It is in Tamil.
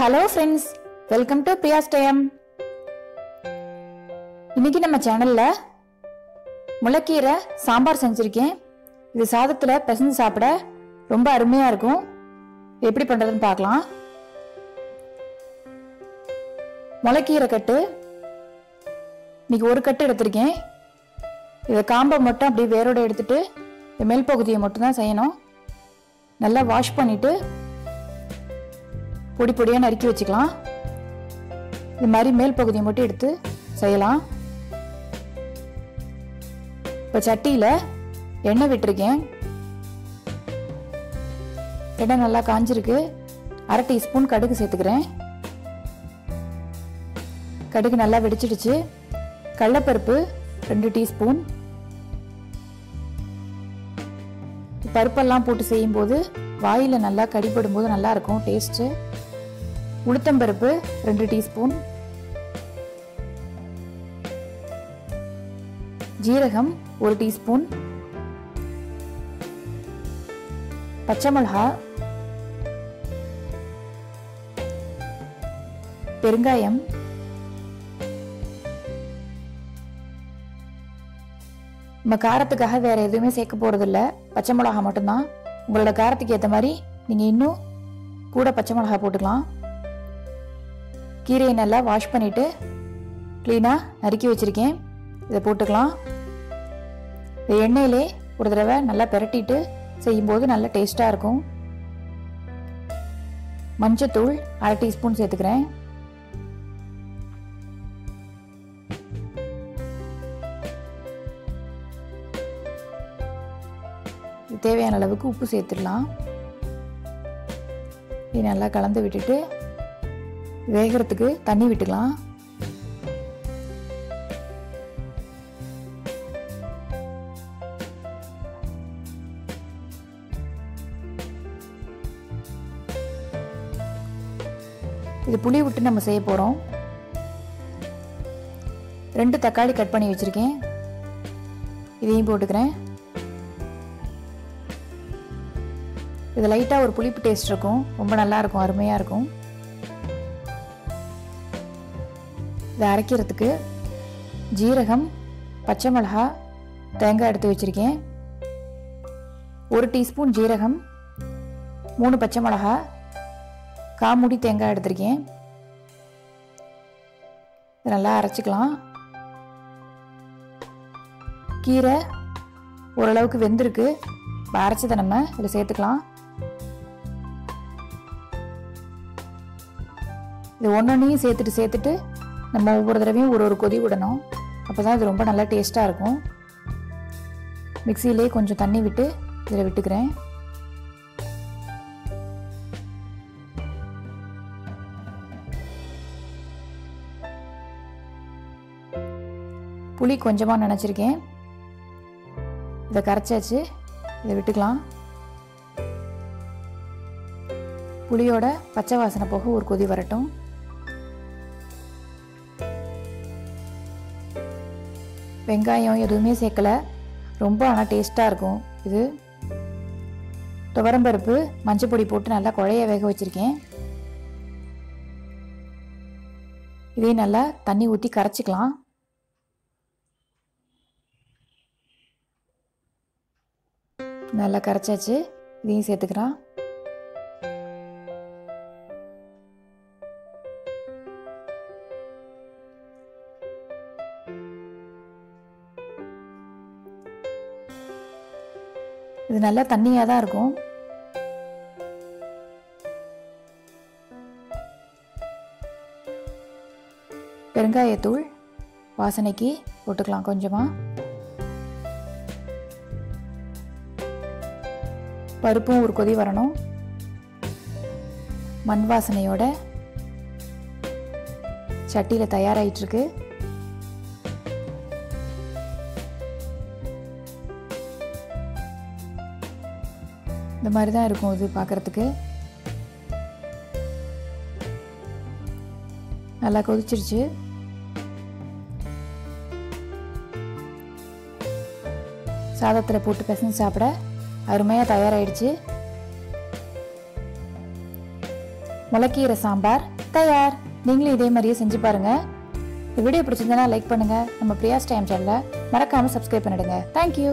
Hello friends welcome to Priya ஸ்டேயம் இன்னைக்கு நம்ம சேனல்ல முளைக்கீரை சாம்பார் செஞ்சிருக்கேன். இது சாதத்துல பிசைஞ்சு சாப்பிட ரொம்ப அருமையா இருக்கும். எப்படி பண்றதுன்னு பார்க்கலாம். முளைக்கீரை கட்டு. இன்னைக்கு ஒரு கட்டு எடுத்திருக்கேன். இதை காம்பை மட்டும் அப்படியே வேரோட எடுத்துட்டு இந்த மேல் பகுதியை மட்டும் தான் செய்யணும். நல்லா வாஷ் பண்ணிட்டு பொடி பொடியாக நறுக்கி வச்சுக்கலாம். இது மாதிரி மேல் பகுதியை மட்டும் எடுத்து செய்யலாம். இப்போ சட்டியில் எண்ணெய் விட்டுருக்கேன். எண்ணெய் நல்லா காஞ்சிருக்கு. அரை டீஸ்பூன் கடுகு சேர்த்துக்கிறேன். கடுகு நல்லா வெடிச்சிடுச்சு. கடலப்பருப்பு ரெண்டு டீஸ்பூன். பருப்பெல்லாம் போட்டு செய்யும்போது வாயில் நல்லா கடிப்படும் போது நல்லாயிருக்கும் டேஸ்ட்டு. உளுத்தம்பருப்பு ரெண்டு டீஸ்பூன். ஜீரகம் ஒரு டீஸ்பூன். பச்சை மிளகா. பெருங்காயம். நம்ம காரத்துக்காக வேற எதுவுமே சேர்க்க போறதில்ல. பச்சை மிளகா மட்டும்தான். உங்களோட காரத்துக்கு ஏற்ற மாதிரி நீங்க இன்னும் கூட பச்சை மிளகா போட்டுக்கலாம். கீரையை நல்லா வாஷ் பண்ணிவிட்டு க்ளீனாக நறுக்கி வச்சிருக்கேன். இதை போட்டுக்கலாம். இந்த எண்ணெயிலே ஒரு தடவை நல்லா பெரட்டிட்டு செய்யும்போது நல்லா டேஸ்ட்டாக இருக்கும். மஞ்சத்தூள் அரை டீஸ்பூன் சேர்த்துக்கிறேன். தேவையான அளவுக்கு உப்பு சேர்த்துடலாம். இது நல்லா கலந்து விட்டுட்டு வேகிறதுக்கு தண்ணி விட்டுக்கலாம். இது புளி விட்டு நம்ம செய்ய போகிறோம் ரெண்டு தக்காளி கட் பண்ணி வச்சுருக்கேன். இதையும் போட்டுக்கிறேன். இது லைட்டாக ஒரு புளிப்பு டேஸ்ட் இருக்கும். ரொம்ப நல்லா இருக்கும் அருமையாக இருக்கும். இதை அரைக்கிறதுக்கு ஜீரகம் பச்சை மிளகா தேங்காய் எடுத்து வச்சுருக்கேன். ஒரு டீஸ்பூன் ஜீரகம் மூணு பச்சை மிளகா காமுடி தேங்காய் எடுத்திருக்கேன். இதை நல்லா அரைச்சிக்கலாம். கீரை ஓரளவுக்கு வெந்திருக்கு. அரைச்சதை நம்ம இதில் சேர்த்துக்கலாம். இது ஒன்றொன்னையும் சேர்த்துட்டு சேர்த்துட்டு நம்ம ஒவ்வொரு தடவையும் ஒரு ஒரு கொதி விடணும். அப்போ தான் இது ரொம்ப நல்லா டேஸ்ட்டாக இருக்கும். மிக்சியிலே கொஞ்சம் தண்ணி விட்டு இதில் விட்டுக்கிறேன். புளி கொஞ்சமாக நினச்சிருக்கேன். இதை கரைச்சாச்சு இதை விட்டுக்கலாம். புளியோட பச்சை வாசனை போக ஒரு கொதி வரட்டும். வெங்காயம் எதுவுமே சேர்க்கல. ரொம்ப ஆனால் டேஸ்ட்டாக இருக்கும். இது துவரம்பருப்பு மஞ்சள் பொடி போட்டு நல்லா குழைய வேக வச்சுருக்கேன். இதையும் நல்லா தண்ணி ஊற்றி கரைச்சிக்கலாம். நல்லா கரைச்சாச்சு. இதையும் சேர்த்துக்கிறான் இது நல்லா தண்ணியாக தான் இருக்கும். பெருங்காயத்தூள் வாசனைக்கு போட்டுக்கலாம் கொஞ்சமாக பருப்பும் ஒரு கொதி வரணும். மண் வாசனையோட சட்டியில் தயாராகிட்டுருக்கு இந்த மாதிரி தான் இருக்கும் இது பார்க்குறதுக்கு. நல்லா கொதிச்சிருச்சு. சாதத்தில் போட்டு பிசைஞ்சு சாப்பிட அருமையாக தயாராகிடுச்சு முளக்கீரை சாம்பார் தயார். நீங்களும் இதே மாதிரியே செஞ்சு பாருங்கள் இந்த வீடியோ பிடிச்சிருந்தனா லைக் பண்ணுங்கள் நம்ம பிரியாஸ் டைம் சேனலை மறக்காமல் சப்ஸ்கிரைப் பண்ணிடுங்க. தேங்க்யூ